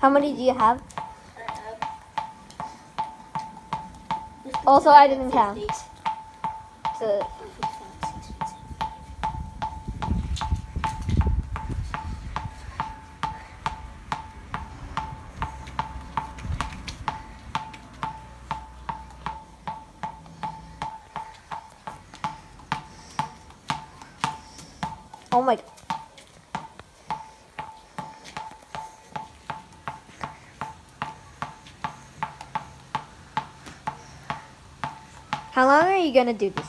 How many do you have? I Also, I didn't count. So, oh my. How long are you gonna do this?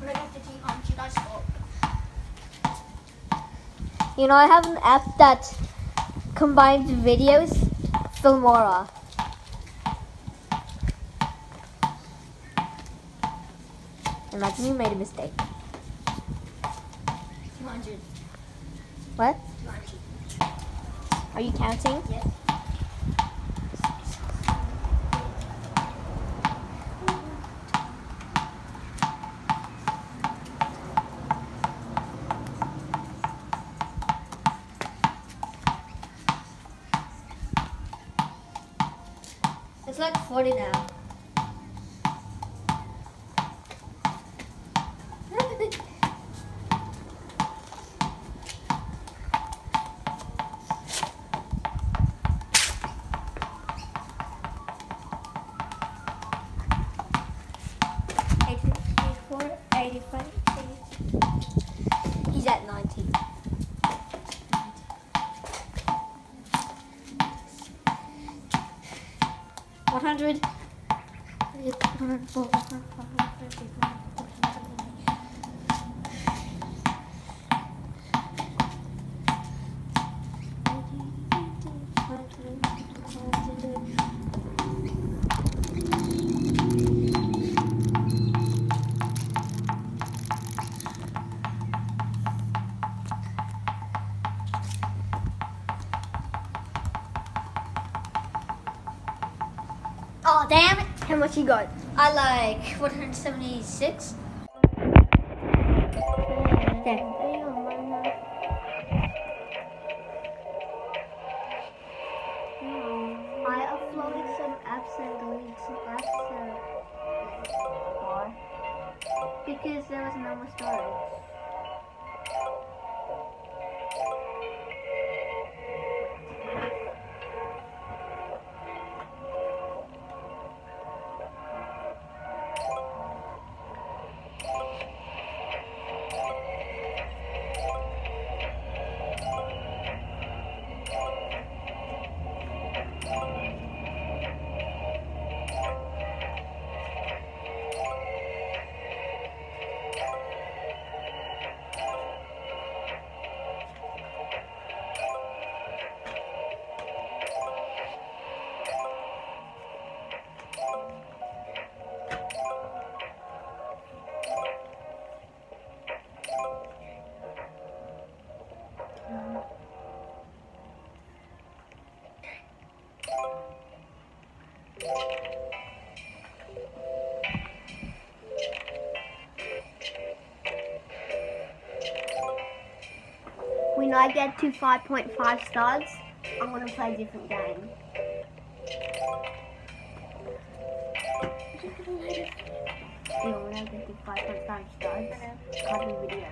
We're gonna have to take on. Should I stop? You know, I have an app that combines videos, Filmora. Imagine you made a mistake. 200. What? 200. Are you counting? Yes. It's like 100. Oh, damn it. How much you got? I like 176. Okay. I uploaded some apps and deleted some apps. So why? Because there was no more storage. Get to 5.5 stars, I'm gonna play a different game. Yeah, when I get to 5.5 stars, cut the video.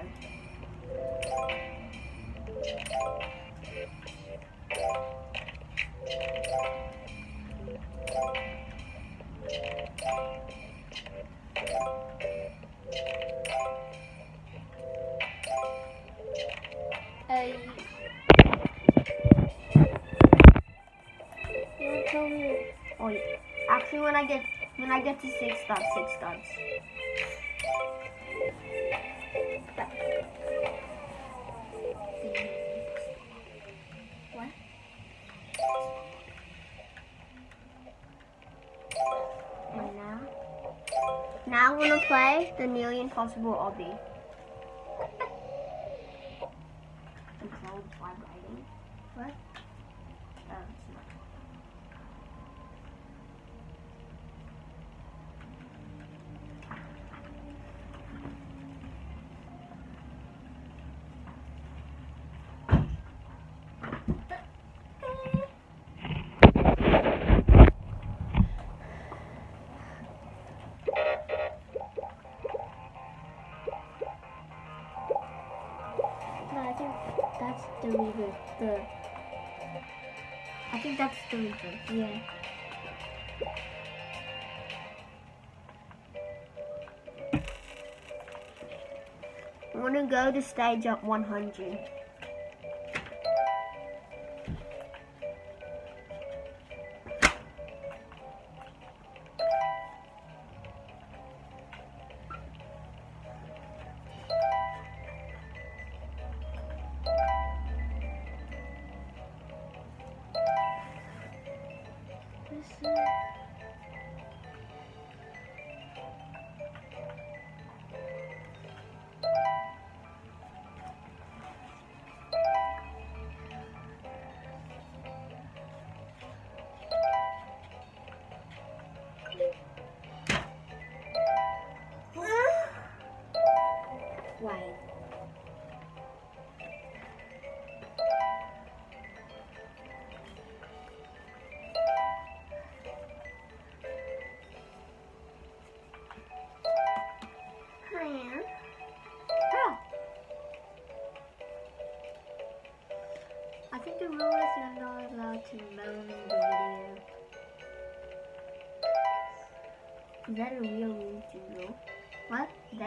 Now, I gonna play the nearly impossible obby. What? That's the reverse. The I think that's the reverse. yeah. I want to go to stage up 100. Why?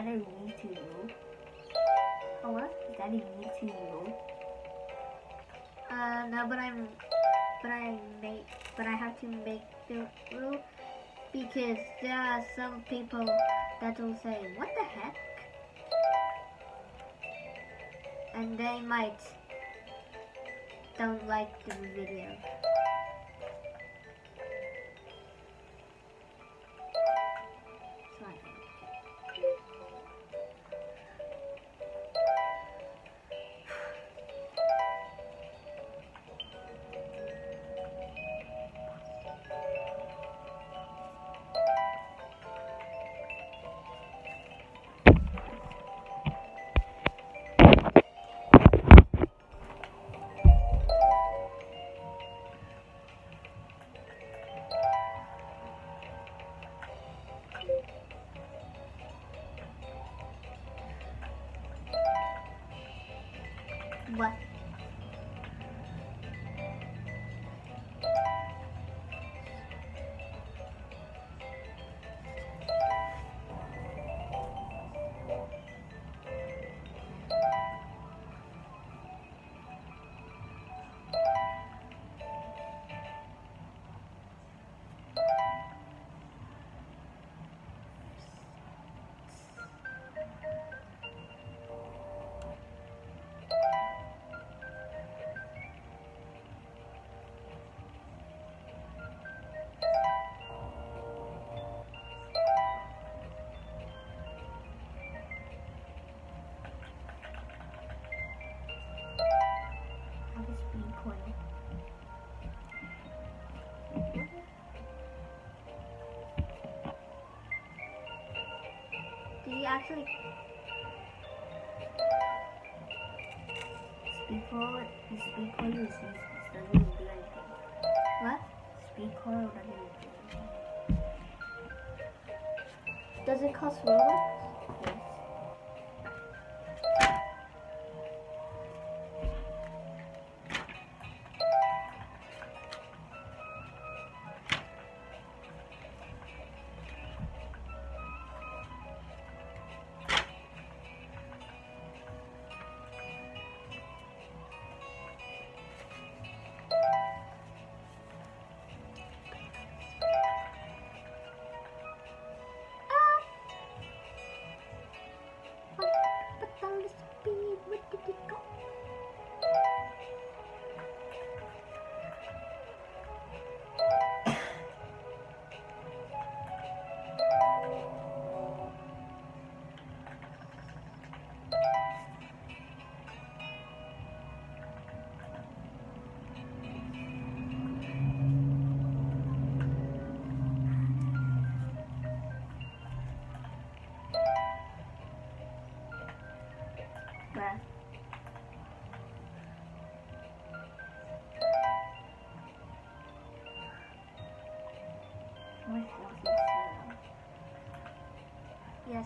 That a YouTube rule? Oh what? Is that YouTube rule? Uh no, but I'm, but I make, but I have to make the rule because there are some people that will say, "What the heck," and they might don't like the video. Did you actually? Speed coin. The speed coin is useless. Doesn't do anything. What? Speed coin doesn't do anything. Does it cost Robux?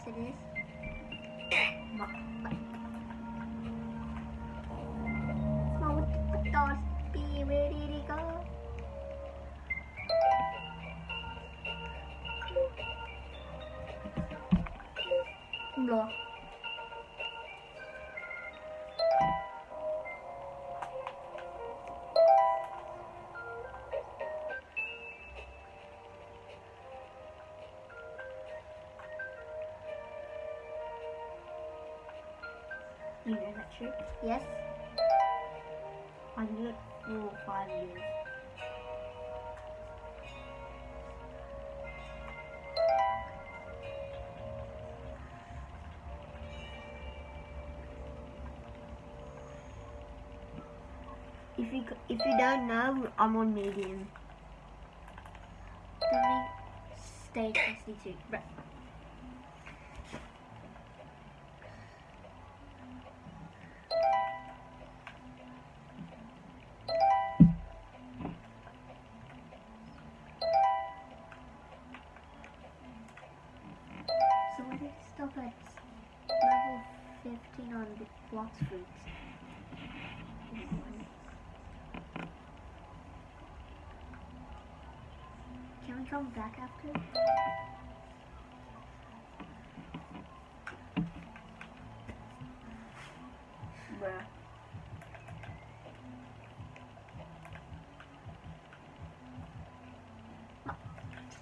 Yes, it is. Mouth doors be ready to go. True? Yes. I knew it for five years. If you if you don't know, I'm on medium. Stage 62. Bruh. Come back after? Bruh.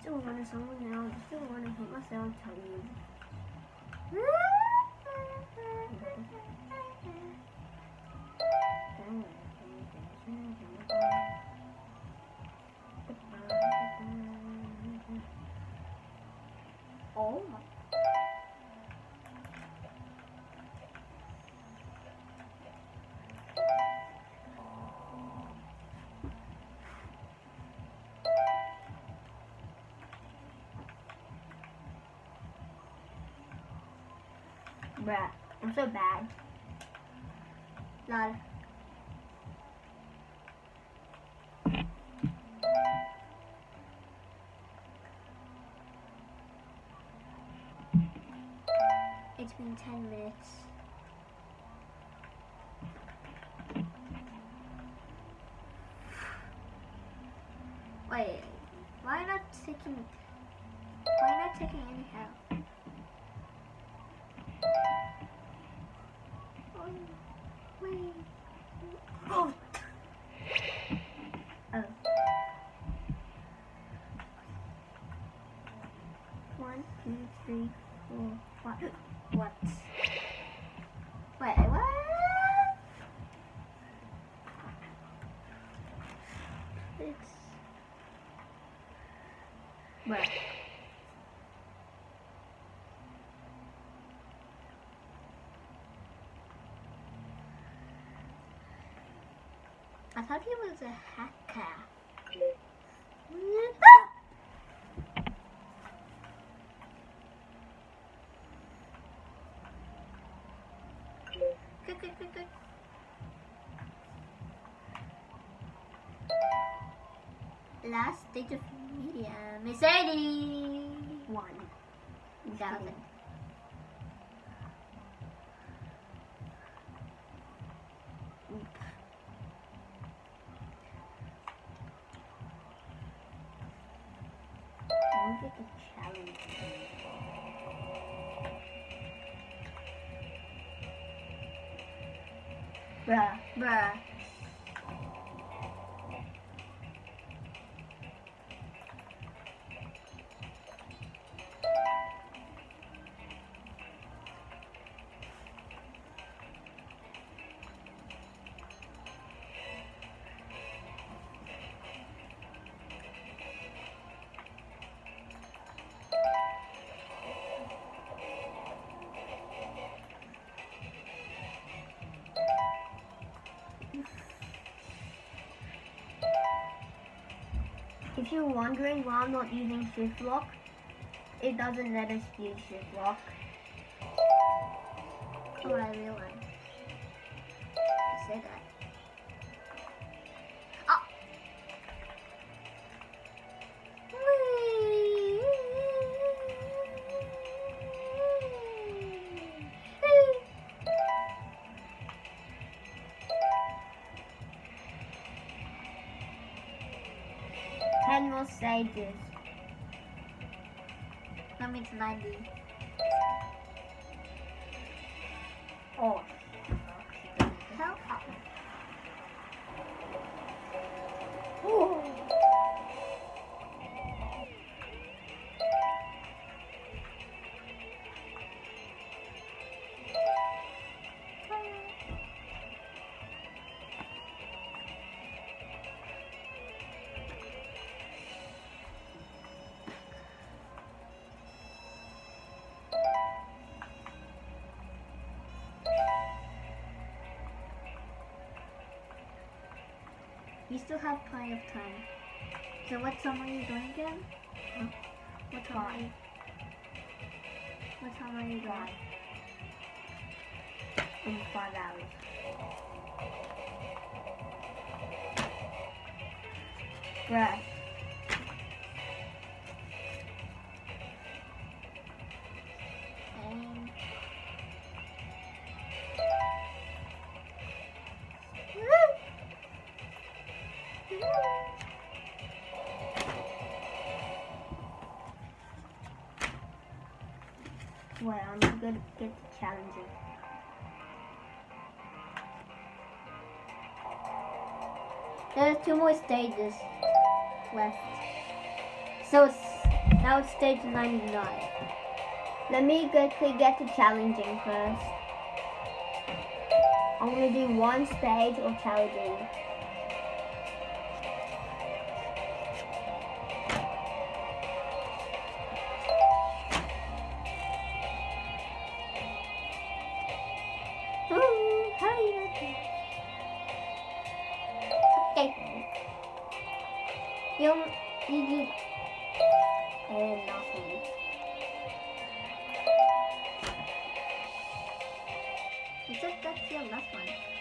Still someone else. Still want to hit myself. Tell you. Oh my. Bruh, I'm so bad. Lol. 10 minutes. Wait, why not taking why not taking any help? It's. I thought he was a hacker. Stage of media. Mercedes. One. Thousand. I'll get a challenge. Bruh. Bruh. If you're wondering why I'm not using shift lock, it doesn't let us use shift lock. Oh, I realized. I said that. Stages. That means 90. You still have plenty of time. So what time are you doing again? Huh? What time are you? What time are you doing? In five hours. Bruh. Well, I'm gonna get the challenging. There's two more stages left. So now it's stage 99. Let me quickly get to challenging first. I'm gonna do one stage of challenging. You, you do. And nothing. you said that's your last one.